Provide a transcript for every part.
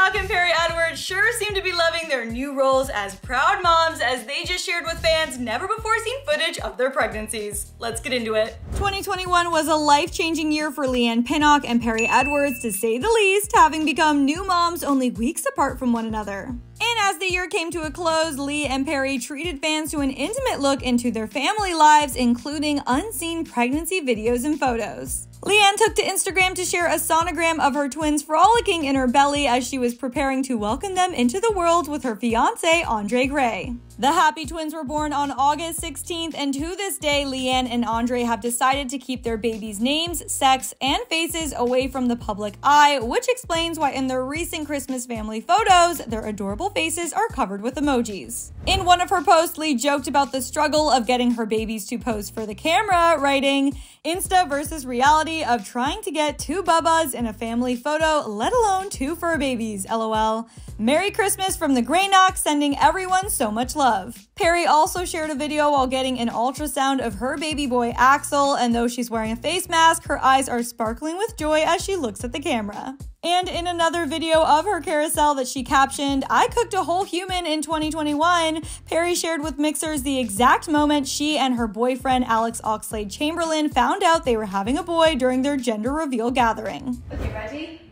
Pinnock and Perrie Edwards sure seem to be loving their new roles as proud moms as they just shared with fans never before seen footage of their pregnancies. Let's get into it. 2021 was a life-changing year for Leigh-Anne Pinnock and Perrie Edwards to say the least, having become new moms only weeks apart from one another. And as the year came to a close, Leigh and Perrie treated fans to an intimate look into their family lives, including unseen pregnancy videos and photos. Leigh-Anne took to Instagram to share a sonogram of her twins frolicking in her belly as she was preparing to welcome them into the world with her fiance, Andre Gray. The happy twins were born on August 16th, and to this day, Leigh-Anne and Andre have decided to keep their babies' names, sex, and faces away from the public eye, which explains why in their recent Christmas family photos, their adorable faces are covered with emojis. In one of her posts, Leigh joked about the struggle of getting her babies to pose for the camera, writing, Insta versus reality of trying to get two bubbas in a family photo, let alone two fur babies, lol. Merry Christmas from the Gray Knock, sending everyone so much love. Perrie also shared a video while getting an ultrasound of her baby boy Axel, and though she's wearing a face mask, her eyes are sparkling with joy as she looks at the camera. And in another video of her carousel that she captioned, I cooked a whole human in 2021, Perrie shared with Mixers the exact moment she and her boyfriend Alex Oxlade Chamberlain found out they were having a boy during their gender reveal gathering. Okay, ready?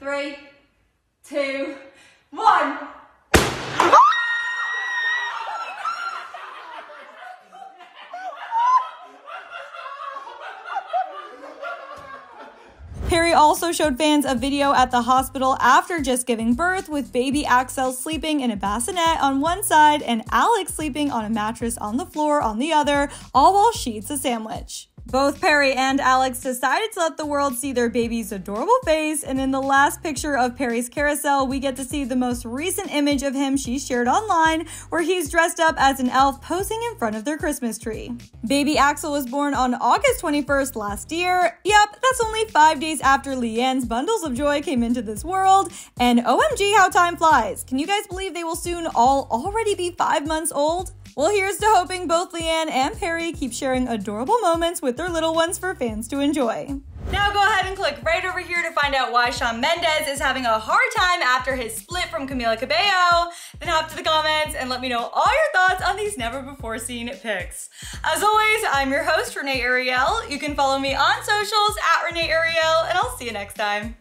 Three, two, one. Perrie also showed fans a video at the hospital after just giving birth with baby Axel sleeping in a bassinet on one side and Alex sleeping on a mattress on the floor on the other, all while she eats a sandwich. Both Perrie and Alex decided to let the world see their baby's adorable face, and in the last picture of Perrie's carousel, we get to see the most recent image of him she shared online, where he's dressed up as an elf posing in front of their Christmas tree. Baby Axel was born on August 21st last year. Yep, that's only five days after Leigh-Anne's Bundles of Joy came into this world, and OMG how time flies. Can you guys believe they will soon all already be five months old? Well, here's to hoping both Leigh-Anne and Perrie keep sharing adorable moments with their little ones for fans to enjoy. Now go ahead and click right over here to find out why Shawn Mendes is having a hard time after his split from Camila Cabello. Then hop to the comments and let me know all your thoughts on these never before seen pics. As always, I'm your host, Renee Ariel. You can follow me on socials at Renee Ariel, and I'll see you next time.